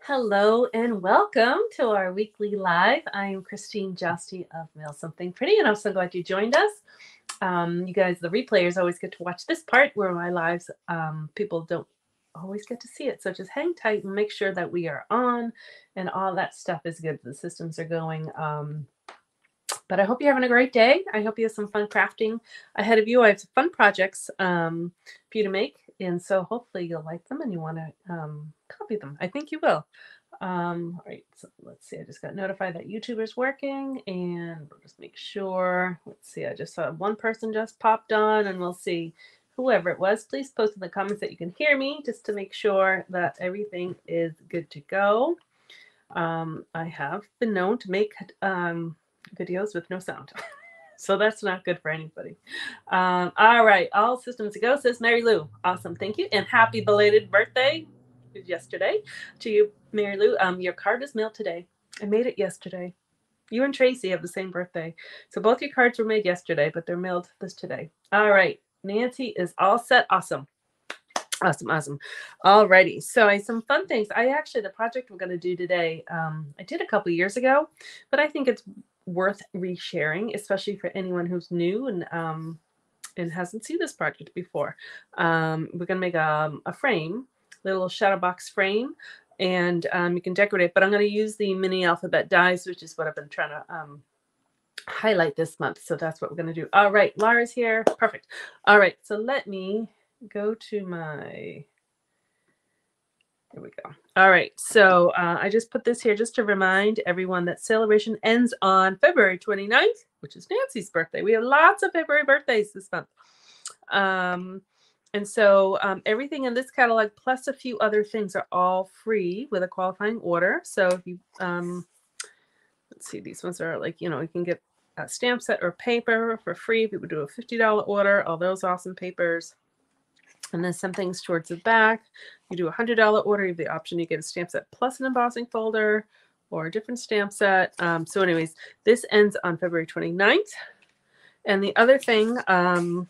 Hello and welcome to our weekly live. I am Christine Josty of Mail Something Pretty, and I'm so glad you joined us. Um, you guys, the replayers, always get to watch this part where my lives um, people don't always get to see it. So just hang tight and make sure that we are on and all that stuff is good. The systems are going. Um, but I hope you're having a great day. I hope you have some fun crafting ahead of you. I have some fun projects um, for you to make, and so hopefully you'll like them and you want to um, copy them. I think you will. Um, all right, so let's see. I just got notified that YouTube is working, and we'll just make sure. Let's see. I just saw one person just popped on, and we'll see whoever it was. Please post in the comments that you can hear me, just to make sure that everything is good to go. Um, I have been known to make um, videos with no sound. so that's not good for anybody. Um, all right, all systems go, says Mary Lou. Awesome, thank you. And happy belated birthday yesterday to you, Mary Lou. Um, your card is mailed today. I made it yesterday. You and Tracy have the same birthday. So both your cards were made yesterday, but they're mailed this today. All right. Nancy is all set. Awesome. Awesome, awesome. Alrighty. So I some fun things. I actually the project we're going to do today, um, I did a couple years ago, but I think it's worth resharing, especially for anyone who's new and um, and hasn't seen this project before. Um, we're gonna make a, um, a frame, little shadow box frame, and um, you can decorate it. But I'm gonna use the mini alphabet dies, which is what I've been trying to um, highlight this month. So that's what we're gonna do. All right, Laura's here. Perfect. All right, so let me go to my here we go. All right. So uh, I just put this here just to remind everyone that celebration ends on February 29th, which is Nancy's birthday. We have lots of February birthdays this month. Um, and so um, everything in this catalog, plus a few other things, are all free with a qualifying order. So if you, um, let's see, these ones are like, you know, you can get a stamp set or paper for free if you would do a $50 order, all those awesome papers. And then some things towards the back. You do a $100 order, you have the option, you get a stamp set plus an embossing folder or a different stamp set. Um, so anyways, this ends on February 29th. And the other thing, um,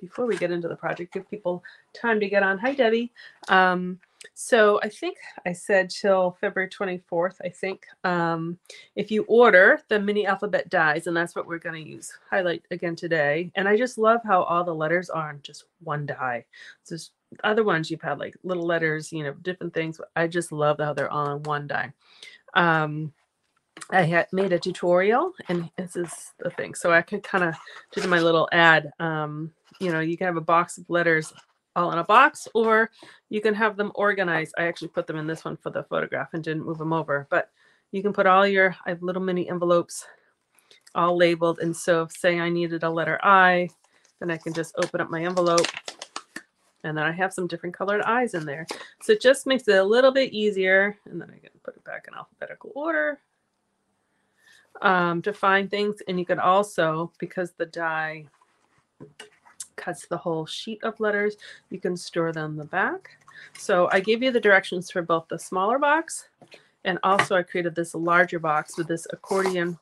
before we get into the project, give people time to get on. Hi, Debbie. Um, so I think I said till February 24th, I think. Um, if you order the mini alphabet dies, and that's what we're going to use, highlight again today. And I just love how all the letters are on just one die. So other ones you've had like little letters, you know, different things. I just love how they're all on one die. Um, I had made a tutorial and this is the thing. So I could kind of do my little ad. Um, you know, you can have a box of letters all in a box, or you can have them organized. I actually put them in this one for the photograph and didn't move them over, but you can put all your, I have little mini envelopes all labeled. And so say I needed a letter I, then I can just open up my envelope and then I have some different colored eyes in there. So it just makes it a little bit easier. And then I can put it back in alphabetical order um, to find things. And you can also, because the die cuts the whole sheet of letters. You can store them in the back. So I gave you the directions for both the smaller box and also I created this larger box with this accordion,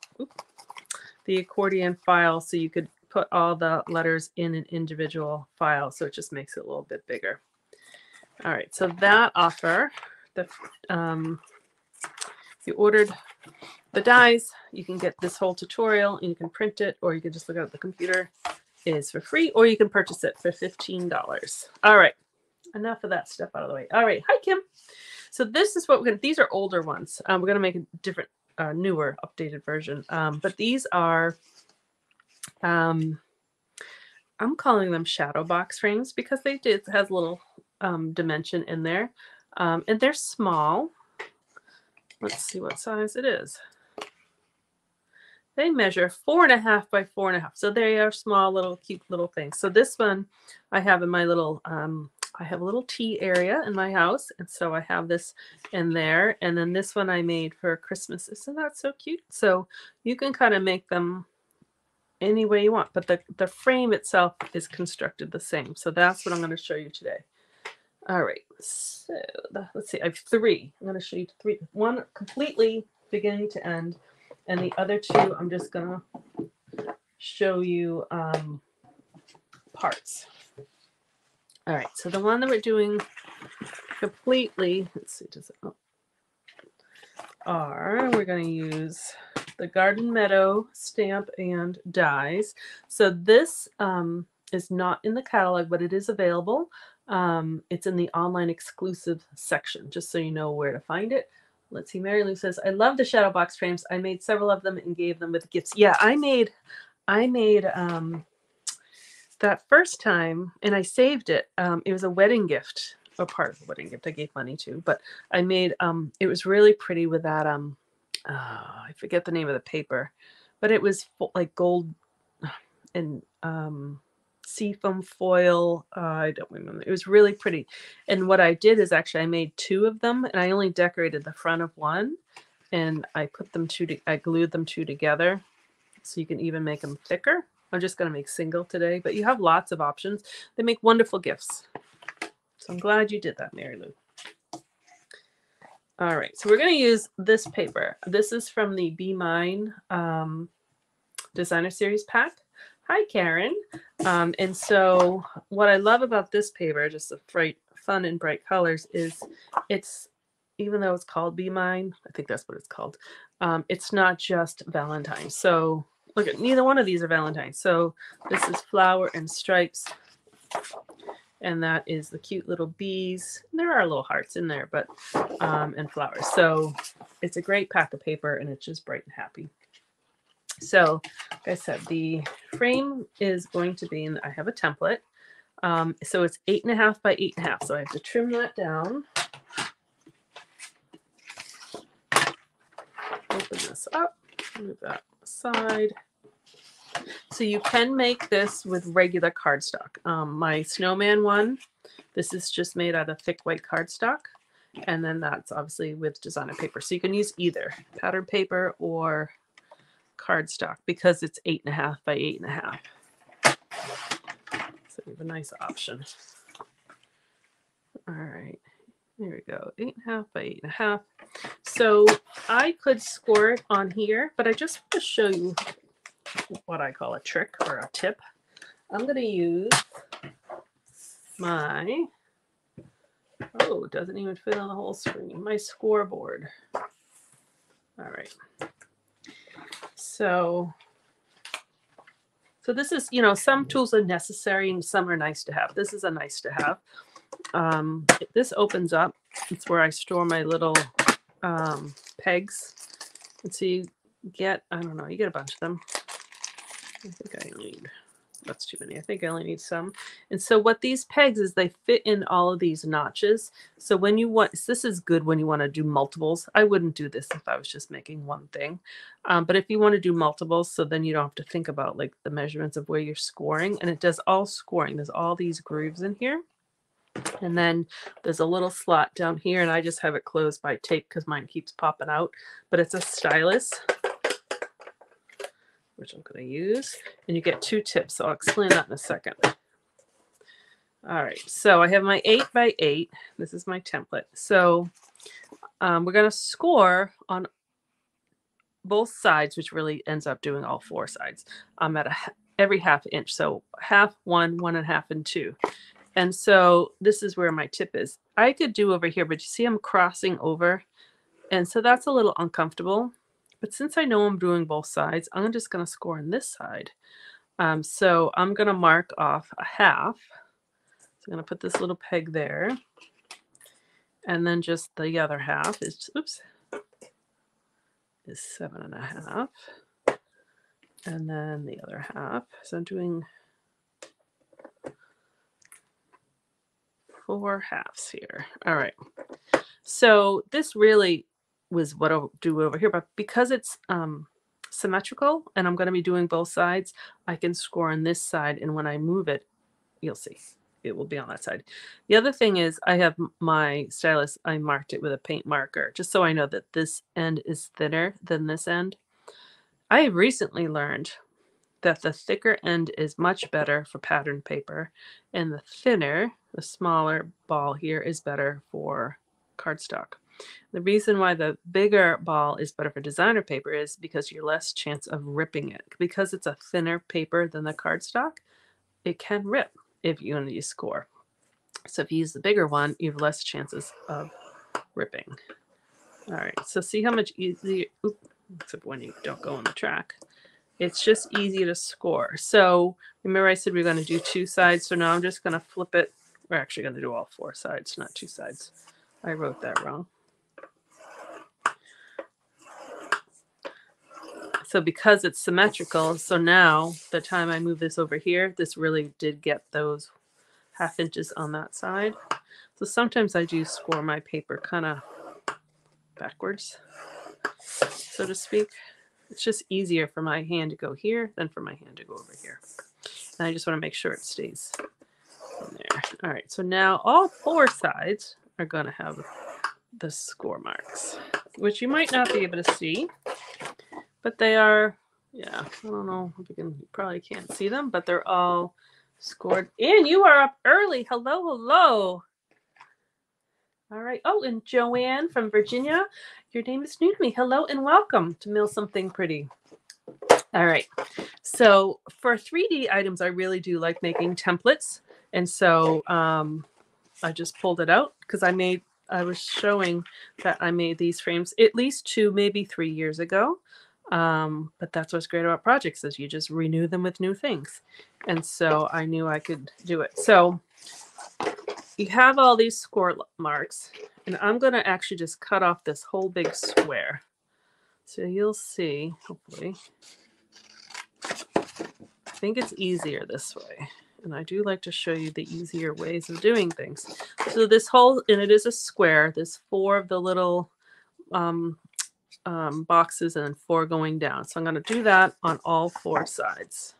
the accordion file so you could put all the letters in an individual file. So it just makes it a little bit bigger. All right, so that offer, the um, you ordered the dies, you can get this whole tutorial and you can print it or you can just look at the computer is for free, or you can purchase it for $15. All right, enough of that stuff out of the way. All right, hi, Kim. So this is what we're going to, these are older ones. Um, we're going to make a different, uh, newer, updated version. Um, but these are, um, I'm calling them shadow box frames because they did, has a little um, dimension in there. Um, and they're small. Let's see what size it is. They measure four and a half by four and a half. So they are small, little, cute little things. So this one I have in my little, um, I have a little tea area in my house. And so I have this in there. And then this one I made for Christmas. Isn't that so cute? So you can kind of make them any way you want, but the, the frame itself is constructed the same. So that's what I'm going to show you today. All right. So the, let's see. I have three. I'm going to show you three. One completely beginning to end and the other two, I'm just gonna show you um, parts. All right, so the one that we're doing completely, let's see, does it, oh, are we're to use the Garden Meadow stamp and dies. So this um, is not in the catalog, but it is available. Um, it's in the online exclusive section, just so you know where to find it. Let's see. Mary Lou says, "I love the shadow box frames. I made several of them and gave them with gifts." Yeah, I made, I made um, that first time, and I saved it. Um, it was a wedding gift, a part of the wedding gift. I gave money to, but I made. Um, it was really pretty with that. Um, oh, I forget the name of the paper, but it was like gold and um seafoam foil. Uh, I don't remember. It was really pretty. And what I did is actually I made two of them, and I only decorated the front of one, and I put them two. To, I glued them two together, so you can even make them thicker. I'm just going to make single today, but you have lots of options. They make wonderful gifts. So I'm glad you did that, Mary Lou. All right, so we're going to use this paper. This is from the Be Mine um, Designer Series pack. Hi, Karen. Um, and so what I love about this paper, just the bright, fun and bright colors, is it's even though it's called Be Mine, I think that's what it's called. Um, it's not just Valentine. So look at neither one of these are Valentine. So this is flower and stripes. And that is the cute little bees. There are little hearts in there, but um, and flowers. So it's a great pack of paper and it's just bright and happy. So, like I said, the frame is going to be, I have a template. Um, so it's eight and a half by eight and a half. So I have to trim that down. Open this up, move that aside. So you can make this with regular cardstock. Um, my snowman one, this is just made out of thick white cardstock. And then that's obviously with designer paper. So you can use either pattern paper or cardstock because it's eight and a half by eight and a half. So we have a nice option. All right, there we go. Eight and a half by eight and a half. So I could score it on here, but I just want to show you what I call a trick or a tip. I'm going to use my, oh, it doesn't even fit on the whole screen, my scoreboard. All right. So, so this is, you know, some tools are necessary and some are nice to have. This is a nice to have. Um, this opens up. It's where I store my little um, pegs. And so you get, I don't know, you get a bunch of them. I think I need that's too many. I think I only need some. And so what these pegs is they fit in all of these notches. So when you want, this is good when you want to do multiples. I wouldn't do this if I was just making one thing. Um, but if you want to do multiples, so then you don't have to think about like the measurements of where you're scoring. And it does all scoring. There's all these grooves in here. And then there's a little slot down here and I just have it closed by tape because mine keeps popping out. But it's a stylus which I'm going to use. And you get two tips. So I'll explain that in a second. All right, so I have my eight by eight. This is my template. So um, we're going to score on both sides, which really ends up doing all four sides. I'm at a, every half inch. So half, one, one and a half, and two. And so this is where my tip is. I could do over here, but you see I'm crossing over. And so that's a little uncomfortable. But since I know I'm doing both sides, I'm just going to score on this side. Um, so I'm going to mark off a half. So I'm going to put this little peg there. And then just the other half is, oops, is seven and a half. And then the other half. So I'm doing four halves here. All right. So this really was what I'll do over here. But because it's um, symmetrical and I'm going to be doing both sides, I can score on this side. And when I move it, you'll see it will be on that side. The other thing is I have my stylus, I marked it with a paint marker just so I know that this end is thinner than this end. I recently learned that the thicker end is much better for pattern paper and the thinner, the smaller ball here is better for cardstock. The reason why the bigger ball is better for designer paper is because you're less chance of ripping it. Because it's a thinner paper than the cardstock, it can rip if you only score. So if you use the bigger one, you have less chances of ripping. All right, so see how much easier, except when you don't go on the track. It's just easy to score. So remember I said we are going to do two sides. So now I'm just going to flip it. We're actually going to do all four sides, not two sides. I wrote that wrong. So because it's symmetrical, so now the time I move this over here, this really did get those half inches on that side. So sometimes I do score my paper kind of backwards, so to speak. It's just easier for my hand to go here than for my hand to go over here. And I just want to make sure it stays in there. All right, so now all four sides are going to have the score marks, which you might not be able to see, but they are, yeah, I don't know if you can, you probably can't see them, but they're all scored. And you are up early. Hello, hello. All right. Oh, and Joanne from Virginia, your name is new to me. Hello and welcome to Mail Something Pretty. All right. So for 3D items, I really do like making templates. And so um, I just pulled it out because I made, I was showing that I made these frames at least two, maybe three years ago. Um, but that's what's great about projects is you just renew them with new things. And so I knew I could do it. So you have all these score marks, and I'm going to actually just cut off this whole big square. So you'll see, hopefully. I think it's easier this way. And I do like to show you the easier ways of doing things. So this whole, and it is a square, there's four of the little um, um, boxes and then four going down. So I'm going to do that on all four sides.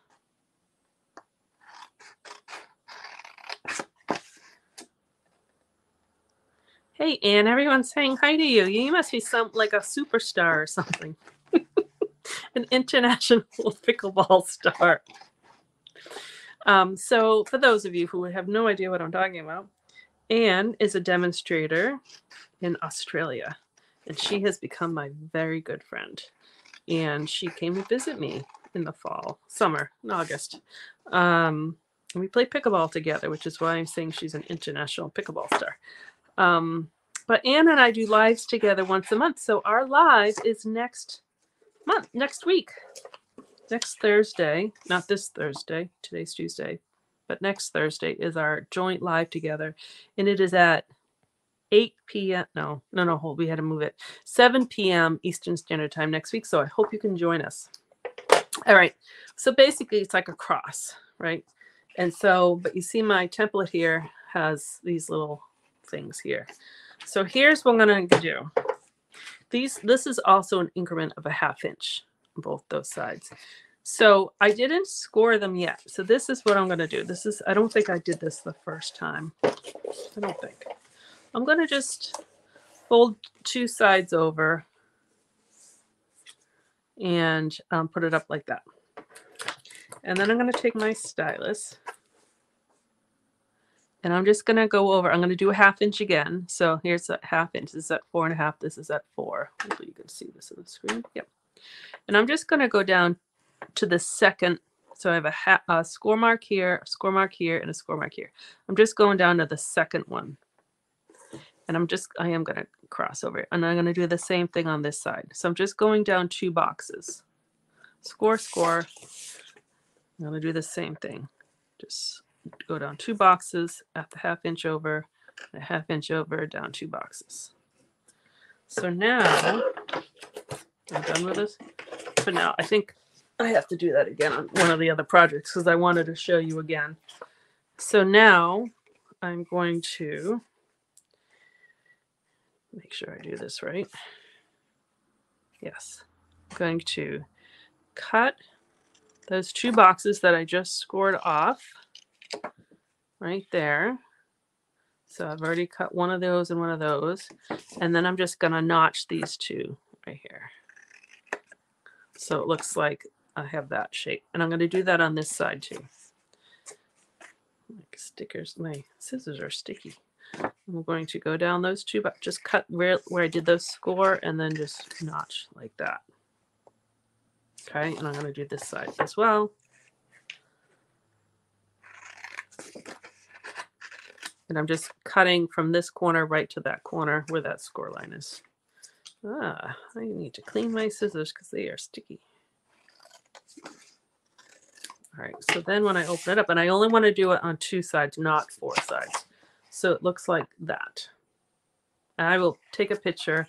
Hey, Anne, everyone's saying hi to you. You must be some like a superstar or something. An international pickleball star. Um, so, for those of you who have no idea what I'm talking about, Anne is a demonstrator in Australia, and she has become my very good friend. And she came to visit me in the fall, summer, in August. Um, and we play pickleball together, which is why I'm saying she's an international pickleball star. Um, but Anne and I do lives together once a month. So our live is next month, next week, next Thursday, not this Thursday, today's Tuesday, but next Thursday is our joint live together. And it is at 8 p.m. No, no, no, hold. We had to move it. 7 p.m. Eastern Standard Time next week. So I hope you can join us. All right. So basically, it's like a cross, right? And so, but you see my template here has these little things here. So here's what I'm going to do. These, this is also an increment of a half inch on both those sides. So I didn't score them yet. So this is what I'm going to do. This is, I don't think I did this the first time. I don't think. I'm going to just fold two sides over and um, put it up like that. And then I'm going to take my stylus and I'm just going to go over, I'm going to do a half inch again. So here's a half inch. This is at four and a half. This is at four. Hopefully you can see this on the screen. Yep. And I'm just going to go down to the second. So I have a, a score mark here, a score mark here, and a score mark here. I'm just going down to the second one. And I'm just, I am going to cross over. And I'm going to do the same thing on this side. So I'm just going down two boxes. Score, score. I'm going to do the same thing. Just go down two boxes at the half inch over, a half inch over, down two boxes. So now I'm done with this. But now I think I have to do that again on one of the other projects because I wanted to show you again. So now I'm going to make sure I do this right. Yes, I'm going to cut those two boxes that I just scored off right there. So I've already cut one of those and one of those. And then I'm just going to notch these two right here. So it looks like I have that shape. And I'm going to do that on this side too. Like stickers, my scissors are sticky. I'm going to go down those two, but just cut where, where I did those score and then just notch like that. Okay, and I'm going to do this side as well. And I'm just cutting from this corner right to that corner where that score line is. Ah, I need to clean my scissors because they are sticky. All right, so then when I open it up, and I only want to do it on two sides, not four sides. So it looks like that. And I will take a picture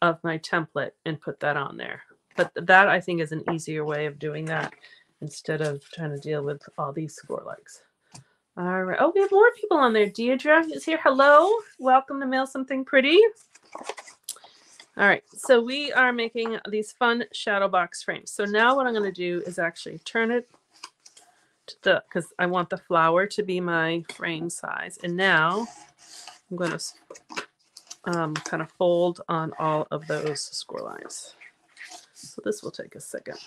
of my template and put that on there. But that I think is an easier way of doing that instead of trying to deal with all these score likes. All right. Oh, we have more people on there. Deirdre is here. Hello. Welcome to Mail Something Pretty. All right. So we are making these fun shadow box frames. So now what I'm going to do is actually turn it to the, because I want the flower to be my frame size. And now I'm going to um, kind of fold on all of those score lines. So this will take a second.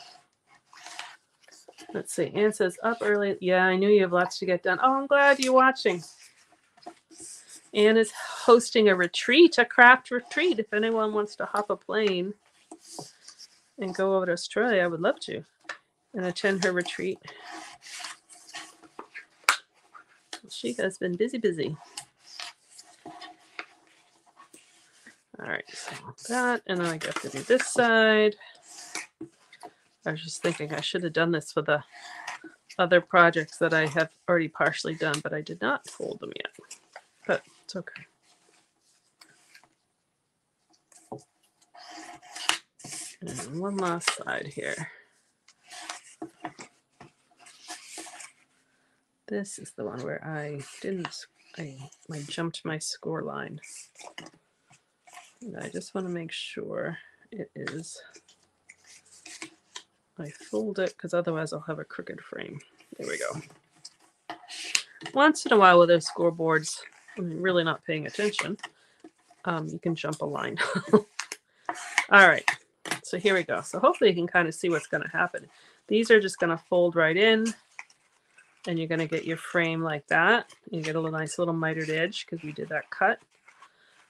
Let's see. Anne says up early. Yeah, I knew you have lots to get done. Oh, I'm glad you're watching. Anne is hosting a retreat, a craft retreat. If anyone wants to hop a plane and go over to Australia, I would love to and attend her retreat. She has been busy, busy. All right, so that, and then I get to do this side. I was just thinking I should have done this for the other projects that I have already partially done, but I did not fold them yet. But it's okay. And one last side here. This is the one where I didn't, I, I jumped my score line. And I just want to make sure it is, I fold it because otherwise I'll have a crooked frame. There we go. Once in a while with those scoreboards, I'm really not paying attention, um, you can jump a line. All right, so here we go. So hopefully you can kind of see what's going to happen. These are just going to fold right in and you're going to get your frame like that. You get a little nice little mitered edge because we did that cut.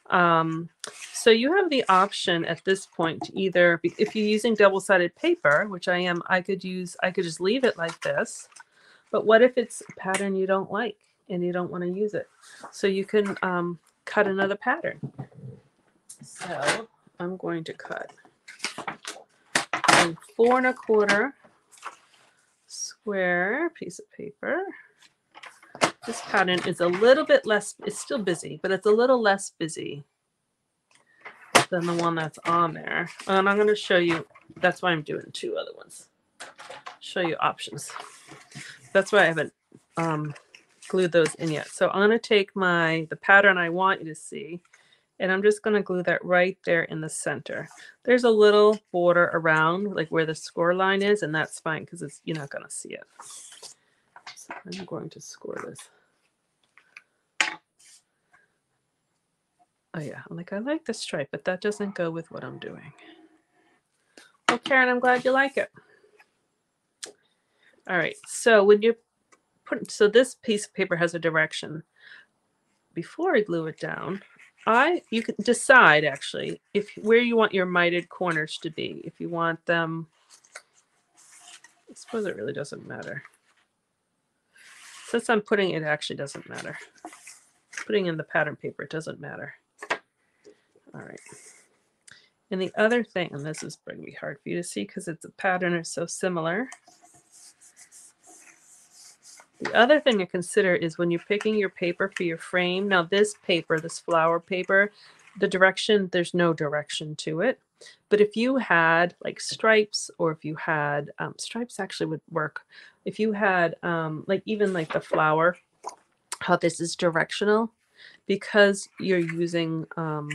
Um, so you have the option at this point to either, if you're using double-sided paper, which I am, I could use, I could just leave it like this. But what if it's a pattern you don't like and you don't want to use it? So you can um, cut another pattern. So I'm going to cut four and a quarter square piece of paper. This pattern is a little bit less, it's still busy, but it's a little less busy than the one that's on there. And I'm going to show you, that's why I'm doing two other ones. Show you options. That's why I haven't um, glued those in yet. So I'm going to take my, the pattern I want you to see, and I'm just going to glue that right there in the center. There's a little border around like where the score line is, and that's fine because it's you're not going to see it. So I'm going to score this. Oh yeah, like, I like the stripe, but that doesn't go with what I'm doing. Well, Karen, I'm glad you like it. All right, so when you put, so this piece of paper has a direction. Before I glue it down, I, you can decide actually if where you want your mitered corners to be. If you want them, I suppose it really doesn't matter. Since I'm putting it actually doesn't matter. Putting in the pattern paper, it doesn't matter. All right. And the other thing, and this is going to be hard for you to see because it's a pattern is so similar. The other thing to consider is when you're picking your paper for your frame. Now this paper, this flower paper, the direction, there's no direction to it. But if you had like stripes or if you had, um, stripes actually would work. If you had um, like even like the flower, how this is directional, because you're using um,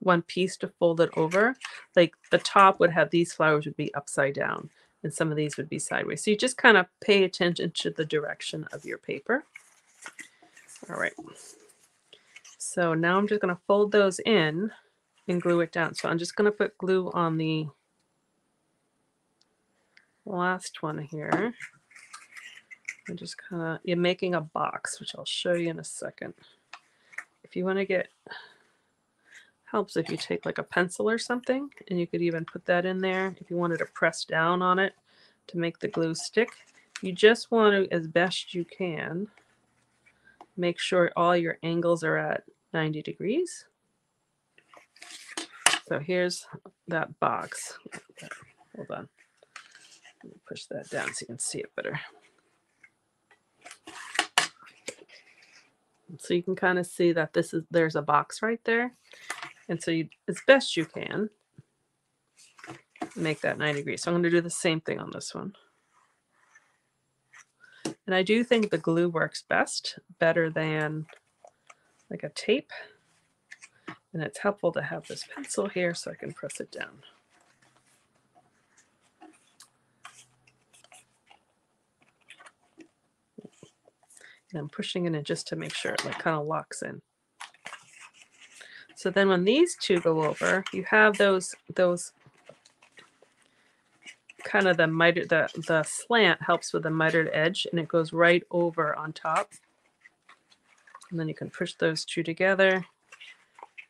one piece to fold it over. Like the top would have these flowers would be upside down and some of these would be sideways. So you just kind of pay attention to the direction of your paper. All right. So now I'm just going to fold those in and glue it down. So I'm just going to put glue on the last one here. I'm just kind of, you're making a box, which I'll show you in a second. If you want to get helps if you take like a pencil or something and you could even put that in there if you wanted to press down on it to make the glue stick. You just want to, as best you can, make sure all your angles are at 90 degrees. So here's that box. Hold on. Let me push that down so you can see it better. So you can kind of see that this is there's a box right there. And so you as best you can make that 90 degrees. So I'm going to do the same thing on this one. And I do think the glue works best, better than like a tape. And it's helpful to have this pencil here so I can press it down. And I'm pushing it in just to make sure it like kind of locks in. So then when these two go over, you have those those kind of the mitered the the slant helps with the mitered edge and it goes right over on top. And then you can push those two together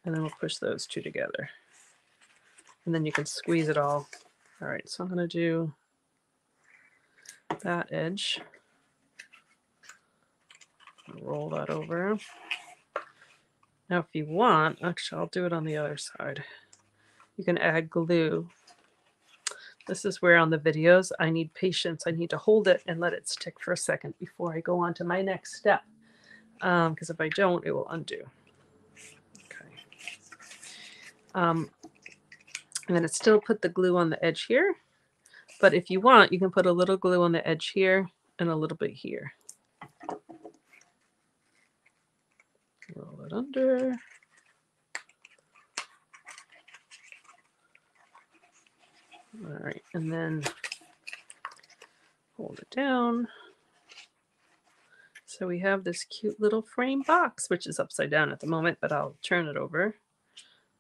and then we'll push those two together. And then you can squeeze it all. All right, so I'm going to do that edge. Roll that over. Now, if you want, actually, I'll do it on the other side. You can add glue. This is where on the videos, I need patience. I need to hold it and let it stick for a second before I go on to my next step. Because um, if I don't, it will undo. Okay. Um, I'm going to still put the glue on the edge here. But if you want, you can put a little glue on the edge here and a little bit here. It under. All right, and then hold it down. So we have this cute little frame box, which is upside down at the moment, but I'll turn it over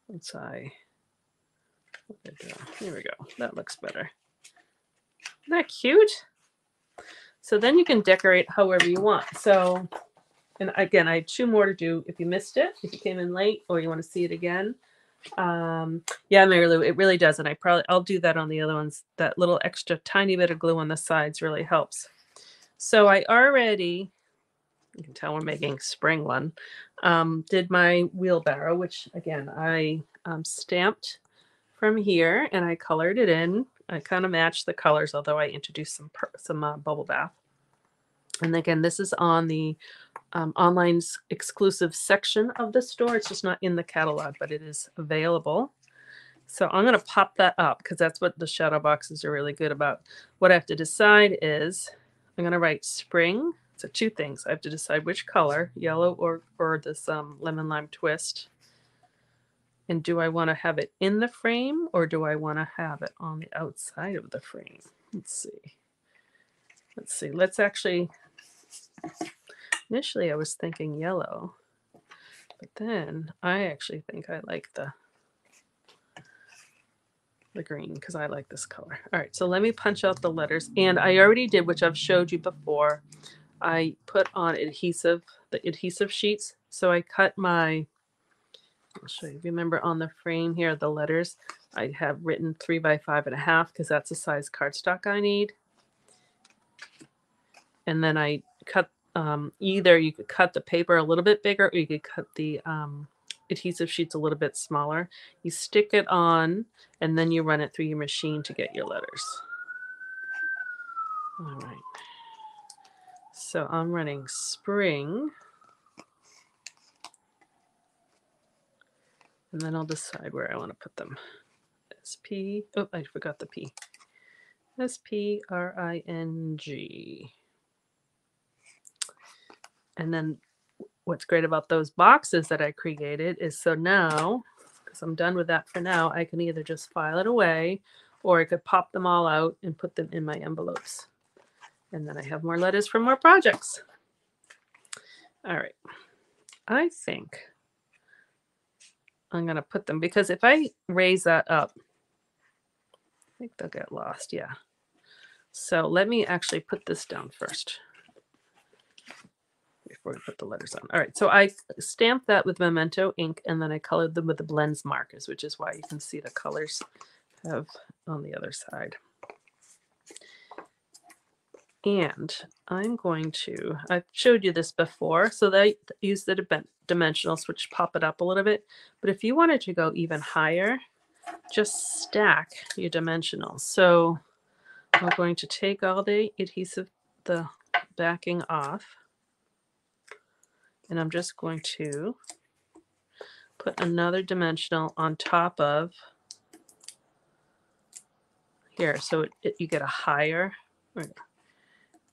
once I, here we go. That looks better. Isn't that cute? So then you can decorate however you want. So and again, I had two more to do. If you missed it, if you came in late or you want to see it again, um, yeah, Mary Lou, it really does. And I probably I'll do that on the other ones. That little extra tiny bit of glue on the sides really helps. So I already, you can tell we're making spring one. Um, did my wheelbarrow, which again I um, stamped from here and I colored it in. I kind of matched the colors, although I introduced some some uh, bubble bath. And again, this is on the um, online exclusive section of the store. It's just not in the catalog, but it is available. So I'm going to pop that up because that's what the shadow boxes are really good about. What I have to decide is I'm going to write spring. So two things. I have to decide which color, yellow or, or this um, lemon lime twist. And do I want to have it in the frame or do I want to have it on the outside of the frame? Let's see. Let's see. Let's actually Initially, I was thinking yellow, but then I actually think I like the the green because I like this color. All right, so let me punch out the letters. And I already did, which I've showed you before. I put on adhesive, the adhesive sheets. So I cut my, I'll show you, remember on the frame here, the letters, I have written three by five and a half because that's the size cardstock I need. And then I cut um, either you could cut the paper a little bit bigger or you could cut the um, adhesive sheets a little bit smaller. You stick it on and then you run it through your machine to get your letters. All right. So I'm running spring. And then I'll decide where I want to put them. SP, oh, I forgot the P. S-P-R-I-N-G. And then what's great about those boxes that I created is so now, because I'm done with that for now, I can either just file it away or I could pop them all out and put them in my envelopes. And then I have more letters for more projects. All right. I think I'm going to put them because if I raise that up, I think they'll get lost. Yeah. So let me actually put this down first before we put the letters on. All right, so I stamped that with Memento ink and then I colored them with the blends markers, which is why you can see the colors have on the other side. And I'm going to, I've showed you this before, so they use the dimensionals, which pop it up a little bit. But if you wanted to go even higher, just stack your dimensionals. So I'm going to take all the adhesive, the backing off. And I'm just going to put another dimensional on top of here. So it, it, you get a higher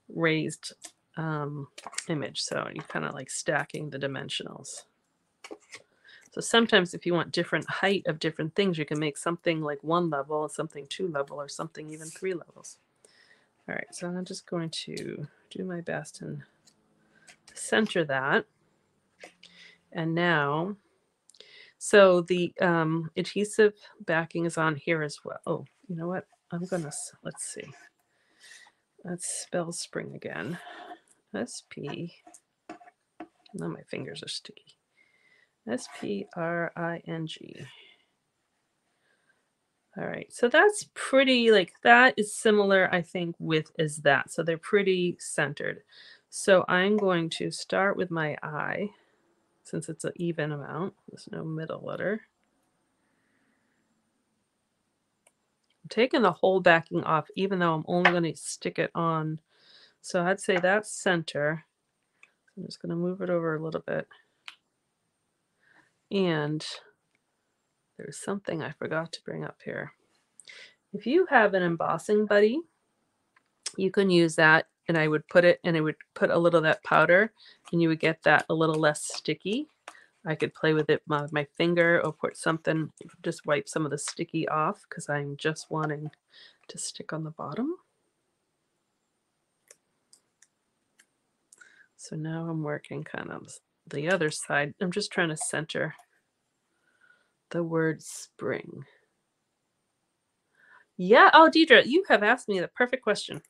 raised um, image. So you kind of like stacking the dimensionals. So sometimes if you want different height of different things, you can make something like one level, something two level, or something even three levels. All right, so I'm just going to do my best and center that. And now, so the um, adhesive backing is on here as well. Oh, you know what? I'm gonna, let's see. Let's spell spring again. S-P, now my fingers are sticky. S-P-R-I-N-G. All right, so that's pretty, like, that is similar, I think, with is that. So they're pretty centered. So I'm going to start with my I, since it's an even amount. There's no middle letter. I'm taking the whole backing off, even though I'm only going to stick it on. So I'd say that's center. I'm just going to move it over a little bit. And there's something I forgot to bring up here. If you have an embossing buddy, you can use that and I would put it and I would put a little of that powder and you would get that a little less sticky. I could play with it with my finger or put something, just wipe some of the sticky off because I'm just wanting to stick on the bottom. So now I'm working kind of the other side. I'm just trying to center the word spring. Yeah. Oh, Deidre, you have asked me the perfect question.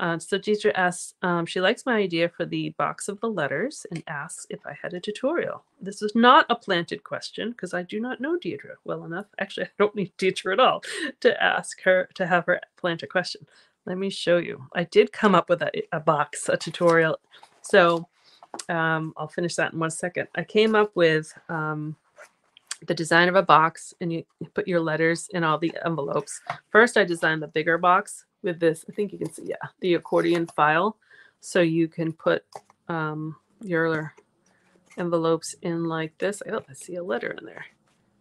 Uh, so Deidre asks, um, she likes my idea for the box of the letters and asks if I had a tutorial. This is not a planted question because I do not know Deidre well enough. Actually, I don't need Deidre at all to ask her to have her plant a question. Let me show you. I did come up with a, a box, a tutorial. So um, I'll finish that in one second. I came up with um, the design of a box and you put your letters in all the envelopes. First, I designed the bigger box with this. I think you can see, yeah, the accordion file. So you can put um, your envelopes in like this. Oh, I see a letter in there.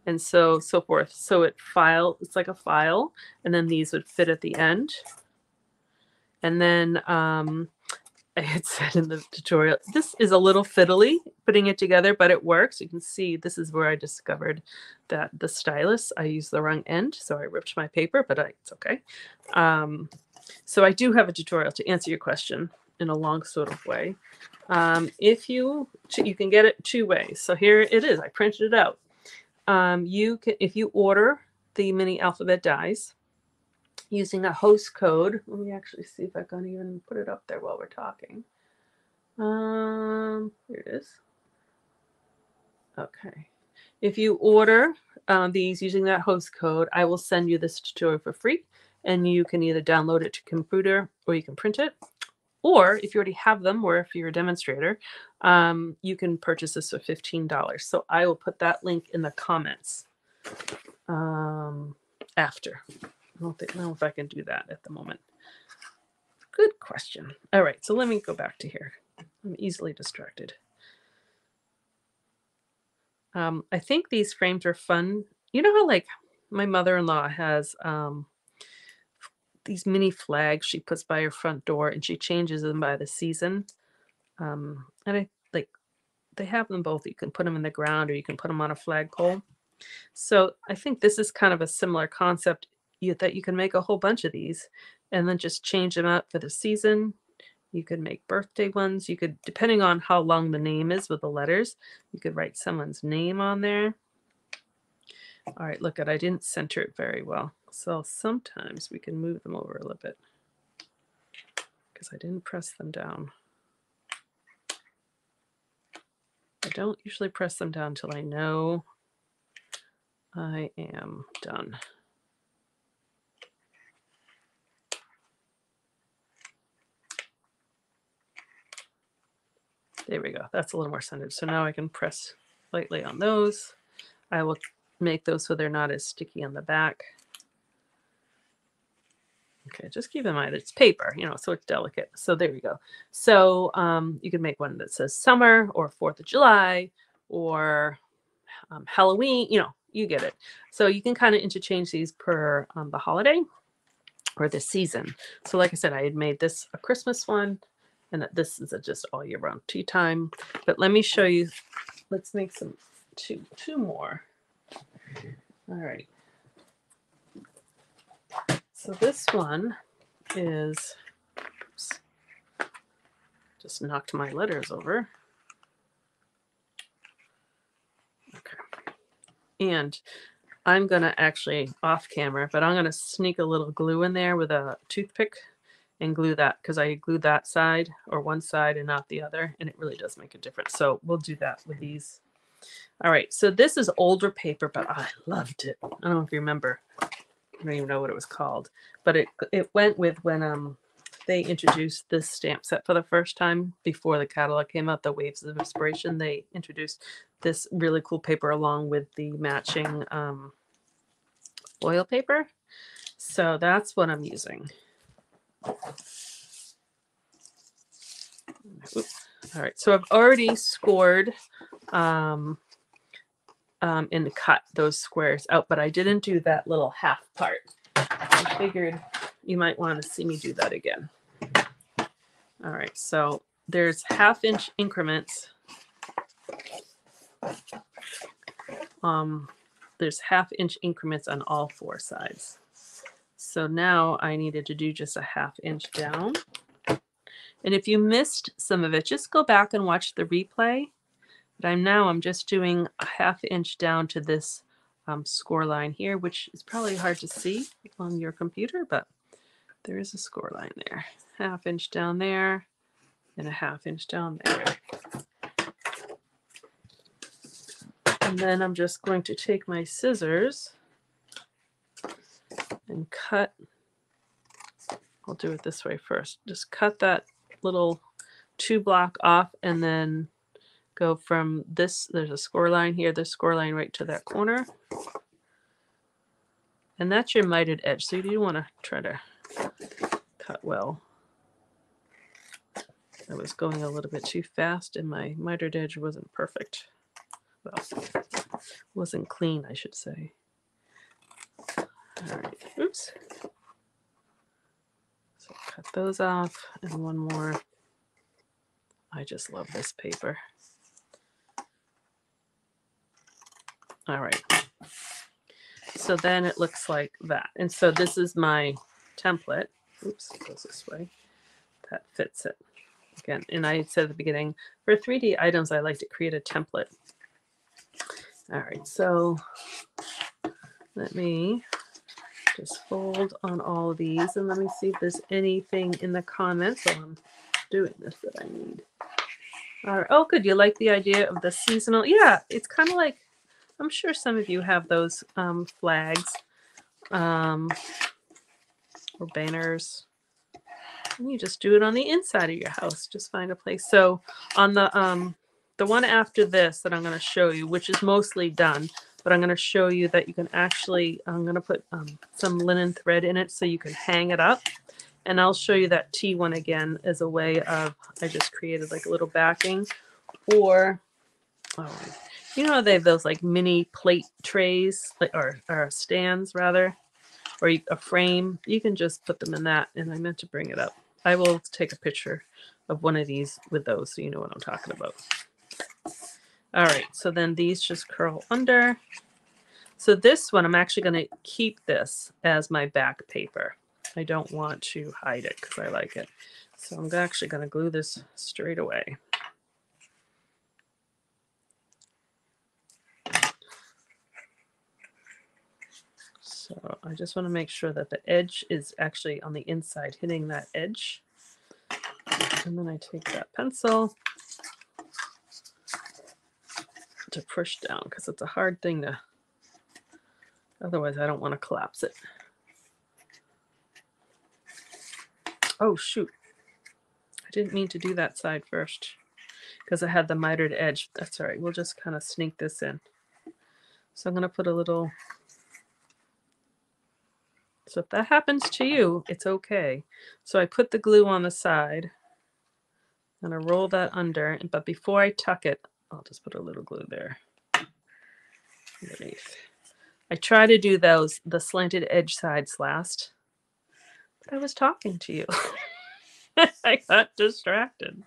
And so, so forth. So it file, it's like a file. And then these would fit at the end. And then um, I had said in the tutorial, this is a little fiddly putting it together, but it works. You can see this is where I discovered that the stylus, I used the wrong end. So I ripped my paper, but I, it's okay. Um, so I do have a tutorial to answer your question in a long sort of way. Um, if you, you can get it two ways. So here it is, I printed it out. Um, you can, if you order the mini alphabet dies, using a host code. Let me actually see if I can even put it up there while we're talking. Um, here it is. Okay. If you order um, these using that host code, I will send you this tutorial for free and you can either download it to computer or you can print it. Or if you already have them, or if you're a demonstrator, um, you can purchase this for $15. So I will put that link in the comments um, after. I don't know if I can do that at the moment. Good question. All right, so let me go back to here. I'm easily distracted. Um, I think these frames are fun. You know how like my mother-in-law has um, these mini flags she puts by her front door and she changes them by the season. Um, and I like they have them both. You can put them in the ground or you can put them on a flagpole. So I think this is kind of a similar concept you, that you can make a whole bunch of these and then just change them out for the season. You could make birthday ones. You could, depending on how long the name is with the letters, you could write someone's name on there. All right, look at, I didn't center it very well. So sometimes we can move them over a little bit because I didn't press them down. I don't usually press them down until I know I am done. There we go. That's a little more centered. So now I can press lightly on those. I will make those so they're not as sticky on the back. Okay, just keep in mind it's paper, you know, so it's delicate. So there you go. So um, you can make one that says summer or 4th of July or um, Halloween, you know, you get it. So you can kind of interchange these per um, the holiday or the season. So like I said, I had made this a Christmas one and this is a just all year round tea time. But let me show you, let's make some two, two more. All right. So this one is, oops, just knocked my letters over. Okay. And I'm going to actually off camera, but I'm going to sneak a little glue in there with a toothpick and glue that because I glued that side or one side and not the other. And it really does make a difference. So we'll do that with these. All right. So this is older paper, but I loved it. I don't know if you remember. I don't even know what it was called, but it it went with when um they introduced this stamp set for the first time before the catalog came out, the Waves of Inspiration. They introduced this really cool paper along with the matching um, oil paper. So that's what I'm using. All right, so I've already scored um, um, and cut those squares out, but I didn't do that little half part. I figured you might want to see me do that again. All right, so there's half inch increments. Um, there's half inch increments on all four sides. So now I needed to do just a half inch down. And if you missed some of it, just go back and watch the replay but I'm now, I'm just doing a half inch down to this um, score line here, which is probably hard to see on your computer, but there is a score line there. Half inch down there and a half inch down there. And then I'm just going to take my scissors and cut. I'll do it this way first. Just cut that little two block off and then go from this, there's a score line here, the score line right to that corner. And that's your mitered edge. So you do want to try to cut well. I was going a little bit too fast and my mitered edge wasn't perfect. Well, wasn't clean, I should say. All right, oops. So cut those off and one more. I just love this paper. All right. So then it looks like that. And so this is my template. Oops, it goes this way. That fits it. Again, and I said at the beginning, for 3D items, I like to create a template. All right, so let me just fold on all of these and let me see if there's anything in the comments while I'm doing this that I need. All right. Oh, good. You like the idea of the seasonal? Yeah, it's kind of like I'm sure some of you have those um, flags um, or banners. And you just do it on the inside of your house. Just find a place. So on the um, the one after this that I'm going to show you, which is mostly done, but I'm going to show you that you can actually, I'm going to put um, some linen thread in it so you can hang it up. And I'll show you that T one again as a way of, I just created like a little backing or, oh, you know, they have those like mini plate trays or, or stands rather, or a frame. You can just put them in that. And I meant to bring it up. I will take a picture of one of these with those so you know what I'm talking about. All right, so then these just curl under. So this one, I'm actually going to keep this as my back paper. I don't want to hide it because I like it. So I'm actually going to glue this straight away. So I just want to make sure that the edge is actually on the inside, hitting that edge. And then I take that pencil to push down because it's a hard thing to, otherwise I don't want to collapse it. Oh, shoot. I didn't mean to do that side first because I had the mitered edge. That's all right. We'll just kind of sneak this in. So I'm going to put a little. So if that happens to you, it's okay. So I put the glue on the side. I'm going to roll that under. But before I tuck it, I'll just put a little glue there underneath. I try to do those, the slanted edge sides last. I was talking to you. I got distracted.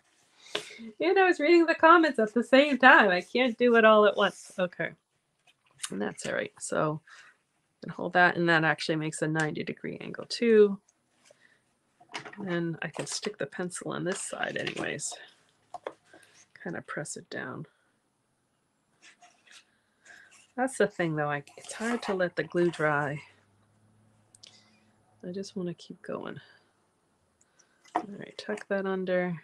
And I was reading the comments at the same time. I can't do it all at once. Okay. And that's all right. So I can hold that, and that actually makes a 90 degree angle too. And then I can stick the pencil on this side anyways. Kind of press it down. That's the thing though, I, it's hard to let the glue dry. I just want to keep going. All right, tuck that under.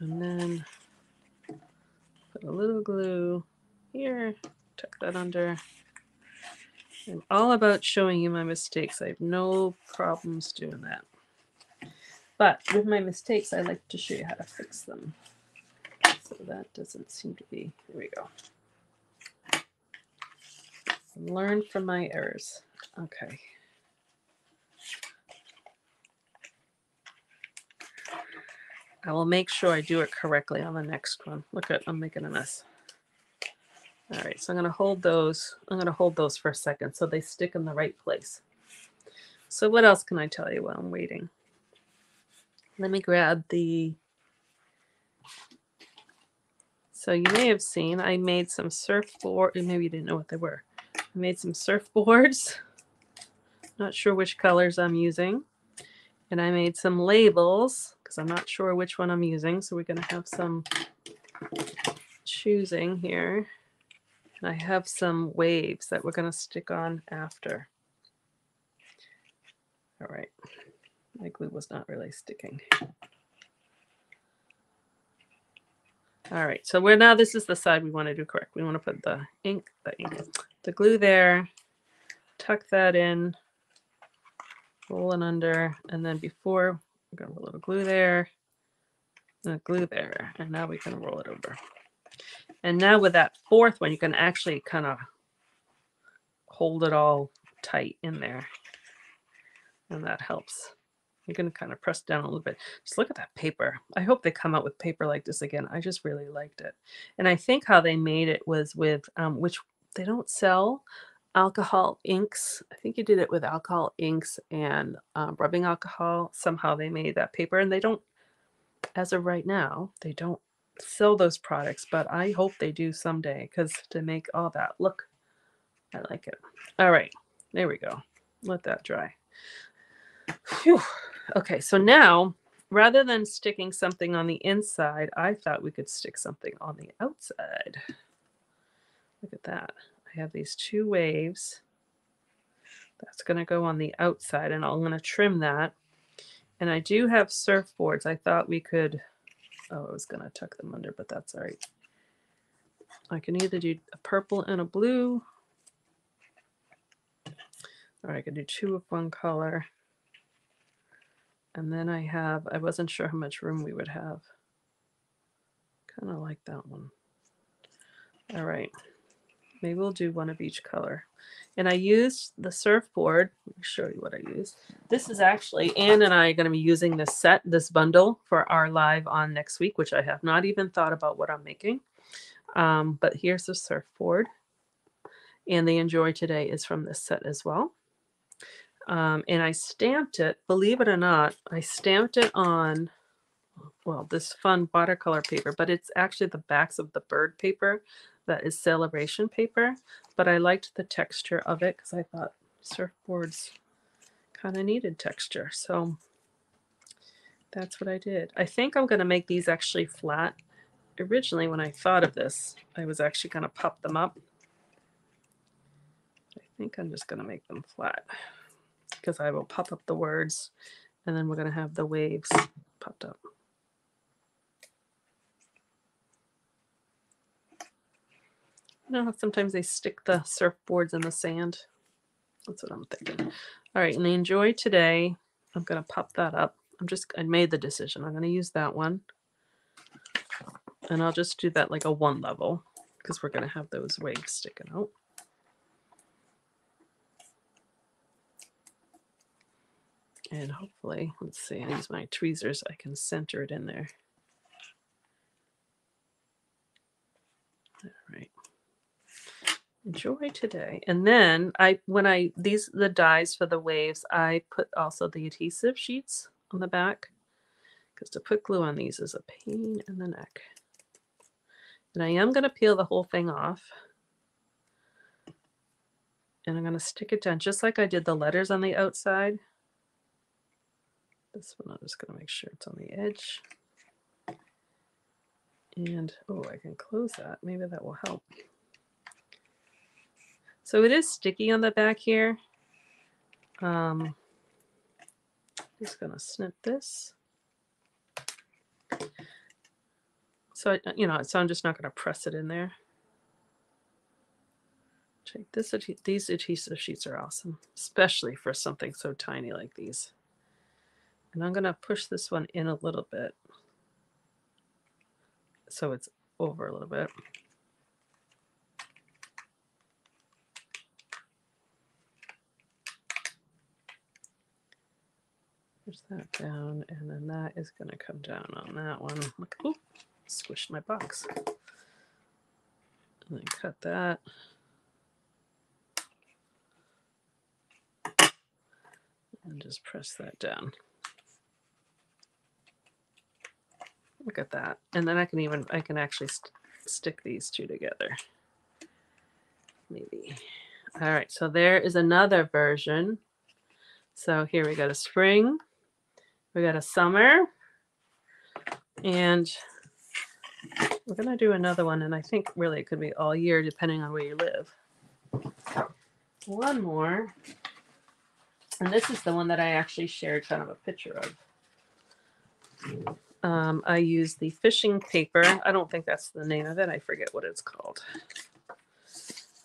And then put a little glue here, tuck that under. I'm all about showing you my mistakes. I have no problems doing that. But with my mistakes, I like to show you how to fix them. So that doesn't seem to be, here we go. Learn from my errors. Okay. I will make sure I do it correctly on the next one. Look at, I'm making a mess. All right, so I'm gonna hold those, I'm gonna hold those for a second so they stick in the right place. So what else can I tell you while I'm waiting? Let me grab the, so you may have seen I made some surfboard, maybe you didn't know what they were. I made some surfboards. Not sure which colors I'm using. And I made some labels because I'm not sure which one I'm using. So we're going to have some choosing here. And I have some waves that we're going to stick on after. All right. My glue was not really sticking. All right, so we're now this is the side we want to do correct. We want to put the ink, the ink, the glue there, tuck that in, roll it under, and then before we're gonna put a little glue there, and glue there, and now we can roll it over. And now with that fourth one, you can actually kind of hold it all tight in there, and that helps. You can kind of press down a little bit. Just look at that paper. I hope they come out with paper like this again. I just really liked it. And I think how they made it was with, um, which they don't sell alcohol inks. I think you did it with alcohol inks and um, rubbing alcohol. Somehow they made that paper and they don't, as of right now, they don't sell those products, but I hope they do someday because to make all that look, I like it. All right, there we go. Let that dry. Okay, so now rather than sticking something on the inside, I thought we could stick something on the outside. Look at that. I have these two waves. That's going to go on the outside, and I'm going to trim that. And I do have surfboards. I thought we could, oh, I was going to tuck them under, but that's all right. I can either do a purple and a blue, or I could do two of one color. And then I have, I wasn't sure how much room we would have. Kind of like that one. All right. Maybe we'll do one of each color. And I used the surfboard. Let me show you what I used. This is actually, Anne and I are going to be using this set, this bundle for our live on next week, which I have not even thought about what I'm making. Um, but here's the surfboard. And the Enjoy Today is from this set as well. Um, and I stamped it, believe it or not, I stamped it on, well, this fun watercolor paper, but it's actually the backs of the bird paper that is celebration paper. But I liked the texture of it because I thought surfboards kind of needed texture. So that's what I did. I think I'm going to make these actually flat. Originally, when I thought of this, I was actually going to pop them up. I think I'm just going to make them flat because I will pop up the words and then we're going to have the waves popped up. You know how sometimes they stick the surfboards in the sand? That's what I'm thinking. All right, and they enjoy today. I'm going to pop that up. I'm just, I made the decision. I'm going to use that one. And I'll just do that like a one level because we're going to have those waves sticking out. And hopefully, let's see, I use my tweezers, I can center it in there. All right. Enjoy today. And then I, when I, these, the dies for the waves, I put also the adhesive sheets on the back because to put glue on these is a pain in the neck. And I am going to peel the whole thing off. And I'm going to stick it down just like I did the letters on the outside. This one I'm just going to make sure it's on the edge. And, oh, I can close that. Maybe that will help. So it is sticky on the back here. Um, just going to snip this. So, I, you know, so I'm just not going to press it in there. Check this. These adhesive sheets are awesome, especially for something so tiny like these. And I'm going to push this one in a little bit so it's over a little bit. Push that down, and then that is going to come down on that one. Look, oh, squished my box. And then cut that. And just press that down. Look at that. And then I can even, I can actually st stick these two together. Maybe. All right, so there is another version. So here we got a spring, we got a summer, and we're going to do another one. And I think really it could be all year depending on where you live. One more. And this is the one that I actually shared kind of a picture of um, I use the fishing paper. I don't think that's the name of it. I forget what it's called.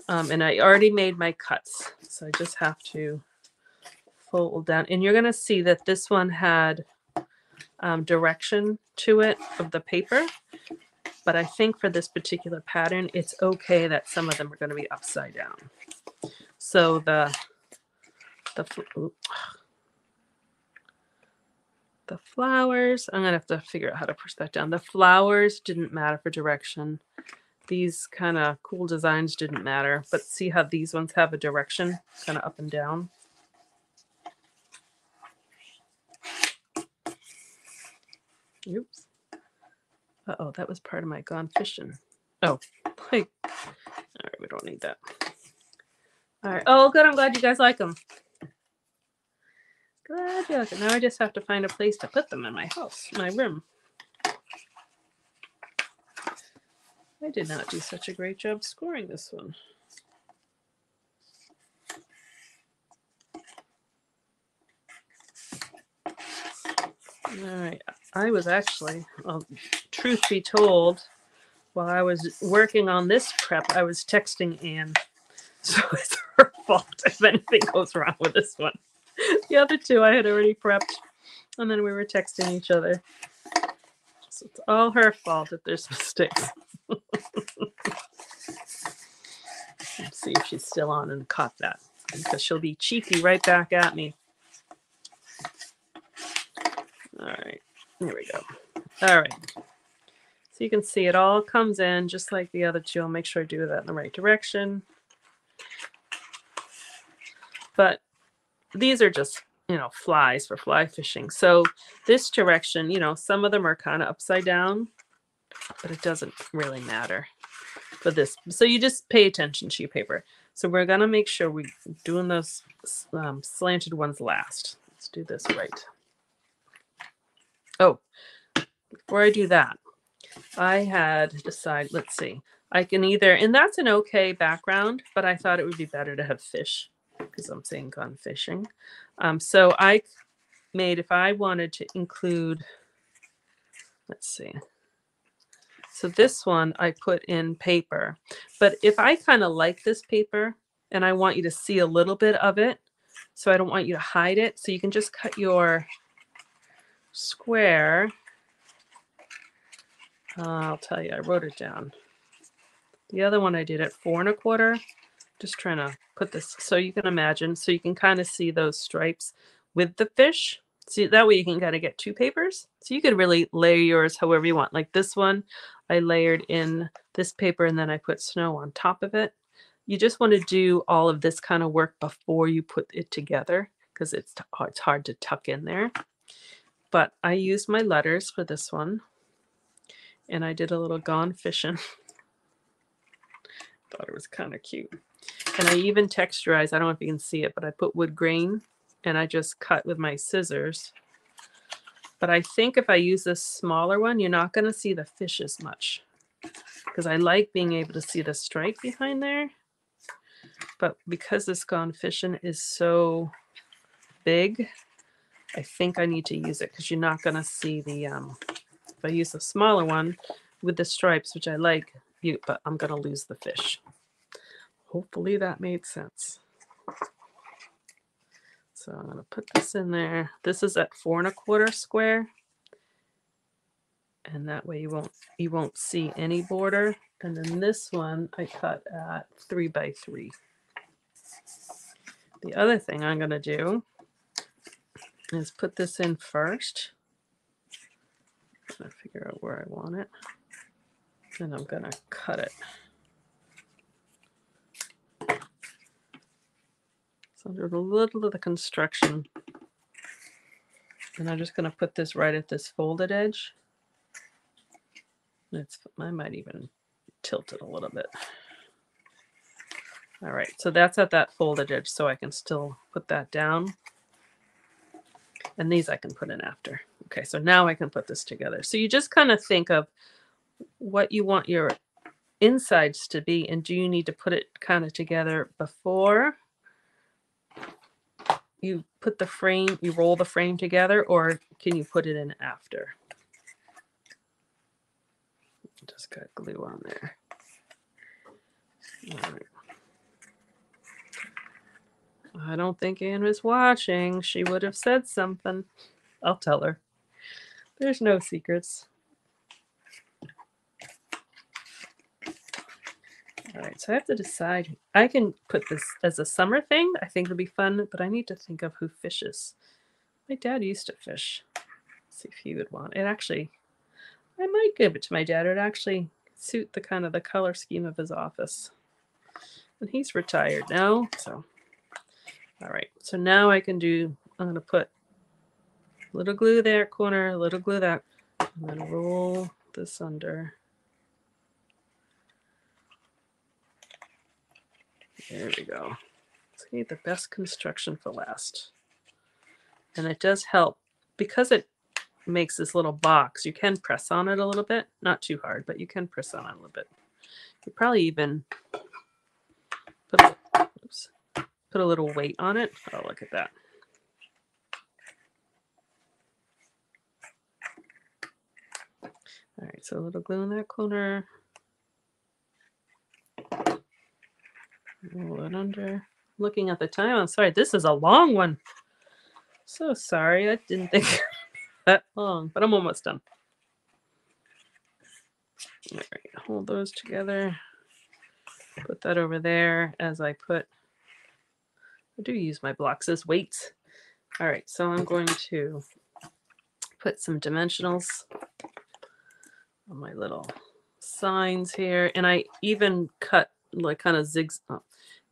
Um, and I already made my cuts. So I just have to fold down. And you're going to see that this one had um, direction to it of the paper. But I think for this particular pattern, it's okay that some of them are going to be upside down. So the, the, the flowers, I'm gonna have to figure out how to push that down. The flowers didn't matter for direction. These kind of cool designs didn't matter, but see how these ones have a direction kind of up and down. Oops. Uh-oh, that was part of my gone fishing. Oh, hey. All right, we don't need that. All right. Oh, good. I'm glad you guys like them. Now I just have to find a place to put them in my house, my room. I did not do such a great job scoring this one. All right. I was actually, well, truth be told, while I was working on this prep, I was texting Anne. So it's her fault if anything goes wrong with this one. the other two I had already prepped, and then we were texting each other. So it's all her fault if there's mistakes. Let's see if she's still on and caught that because she'll be cheeky right back at me. All right, here we go. All right. So you can see it all comes in just like the other two. I'll make sure I do that in the right direction. But these are just you know flies for fly fishing. So this direction you know some of them are kind of upside down but it doesn't really matter for this. So you just pay attention to your paper. So we're going to make sure we're doing those um, slanted ones last. Let's do this right. Oh before i do that i had decided let's see. I can either and that's an okay background but i thought it would be better to have fish because I'm saying gone fishing. Um, so I made, if I wanted to include, let's see. So this one I put in paper, but if I kind of like this paper and I want you to see a little bit of it, so I don't want you to hide it. So you can just cut your square Uh, I'll tell you, I wrote it down. The other one I did at four and a quarter. Just trying to put this so you can imagine, so you can kind of see those stripes with the fish. See, that way you can kind of get two papers. So you could really layer yours however you want. Like this one, I layered in this paper and then I put snow on top of it. You just want to do all of this kind of work before you put it together because it's, uh, it's hard to tuck in there. But I used my letters for this one and I did a little gone fishing. Thought it was kind of cute. And I even texturized, I don't know if you can see it, but I put wood grain and I just cut with my scissors. But I think if I use this smaller one, you're not going to see the fish as much because I like being able to see the stripe behind there. But because this gone fishing is so big, I think I need to use it because you're not going to see the, um, if I use the smaller one with the stripes, which I like, you, but I'm going to lose the fish. Hopefully that made sense. So I'm going to put this in there. This is at four and a quarter square. And that way you won't you won't see any border. And then this one I cut at three by three. The other thing I'm going to do is put this in first. I'm going to figure out where I want it. And I'm going to cut it. So there's a little of the construction. And I'm just going to put this right at this folded edge. It's, I might even tilt it a little bit. All right, so that's at that folded edge, so I can still put that down. And these I can put in after. Okay, so now I can put this together. So you just kind of think of what you want your insides to be, and do you need to put it kind of together before you put the frame, you roll the frame together, or can you put it in after? Just got glue on there. I don't think Anne was watching. She would have said something. I'll tell her. There's no secrets. All right, so I have to decide. I can put this as a summer thing. I think it'll be fun, but I need to think of who fishes. My dad used to fish. Let's see if he would want it. Actually, I might give it to my dad. It actually suit the kind of the color scheme of his office. And he's retired now, so all right. So now I can do. I'm gonna put a little glue there corner, a little glue that, and then roll this under. There we go. See, the best construction for last. And it does help because it makes this little box. You can press on it a little bit, not too hard, but you can press on it a little bit. You probably even put a, oops, put a little weight on it. Oh, look at that. All right, so a little glue in that corner. Roll it under. Looking at the time, I'm sorry. This is a long one. So sorry. I didn't think that long, but I'm almost done. All right, hold those together. Put that over there as I put, I do use my blocks as weights. All right, so I'm going to put some dimensionals on my little signs here. And I even cut like kind of zig, oh,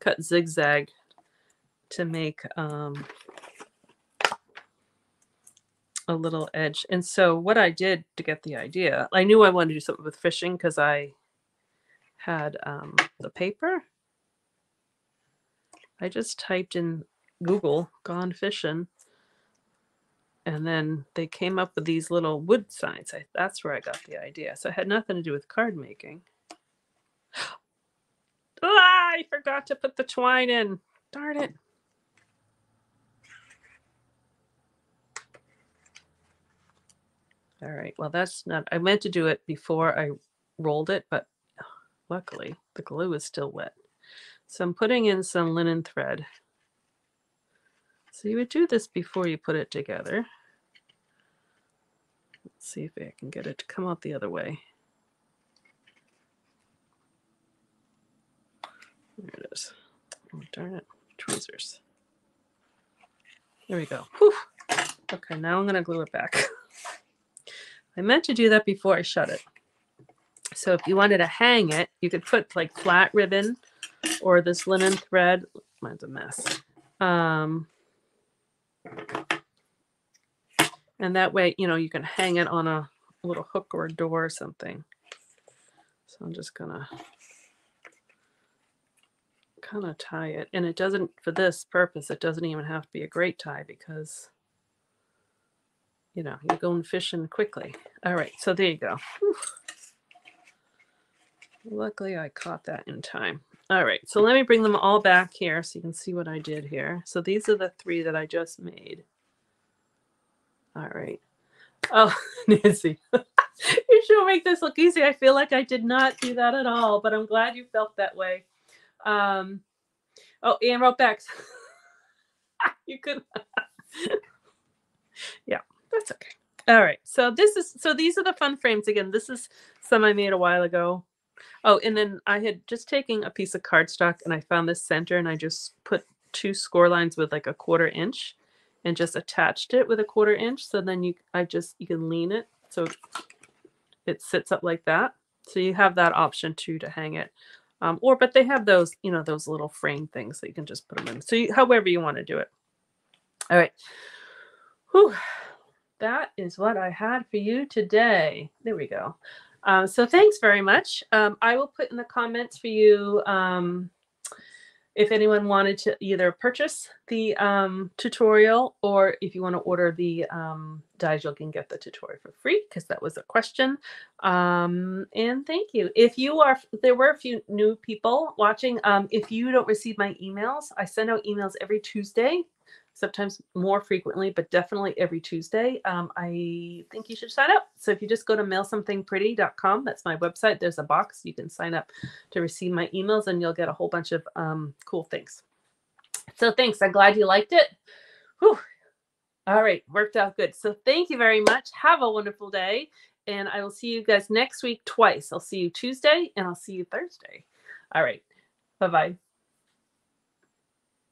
cut zigzag to make um, a little edge. And so what I did to get the idea, I knew I wanted to do something with fishing because I had um, the paper. I just typed in Google gone fishing and then they came up with these little wood signs. I, that's where I got the idea. So it had nothing to do with card making. I forgot to put the twine in. Darn it. All right. Well, that's not, I meant to do it before I rolled it, but luckily the glue is still wet. So I'm putting in some linen thread. So you would do this before you put it together. Let's see if I can get it to come out the other way. Oh, darn it. Tweezers. There we go. Whew. Okay, now I'm going to glue it back. I meant to do that before I shut it. So if you wanted to hang it, you could put like flat ribbon or this linen thread. Mine's a mess. Um, and that way, you know, you can hang it on a little hook or a door or something. So I'm just gonna kind of tie it. And it doesn't, for this purpose, it doesn't even have to be a great tie because, you know, you're going fishing quickly. All right, so there you go. Whew. Luckily, I caught that in time. All right, so let me bring them all back here so you can see what I did here. So these are the three that I just made. All right. Oh, Nancy, you sure make this look easy. I feel like I did not do that at all, but I'm glad you felt that way. Um, oh, Ian wrote back. you could. yeah, that's okay. All right. So this is so these are the fun frames again. This is some I made a while ago. Oh, and then I had just taken a piece of cardstock and I found this center and I just put two score lines with like a quarter inch and just attached it with a quarter inch. So then you I just you can lean it so it sits up like that. So you have that option too to hang it. Um, or but they have those, you know, those little frame things that you can just put them in. So you, however you want to do it. All right. Whew. That is what I had for you today. There we go. Um, so thanks very much. Um, I will put in the comments for you um, if anyone wanted to either purchase the um, tutorial or if you want to order the um, dies, you can get the tutorial for free because that was a question. Um, and thank you. If you are, there were a few new people watching. if you don't receive my emails, I send out emails every Tuesday sometimes more frequently, but definitely every Tuesday. Um, I think you should sign up. So if you just go to mailsomethingpretty.com, that's my website, there's a box. You can sign up to receive my emails and you'll get a whole bunch of um, cool things. So thanks. I'm glad you liked it. Whew. All right, worked out good. So thank you very much. Have a wonderful day. And I will see you guys next week twice. I'll see you Tuesday and I'll see you Thursday. All right. Bye bye.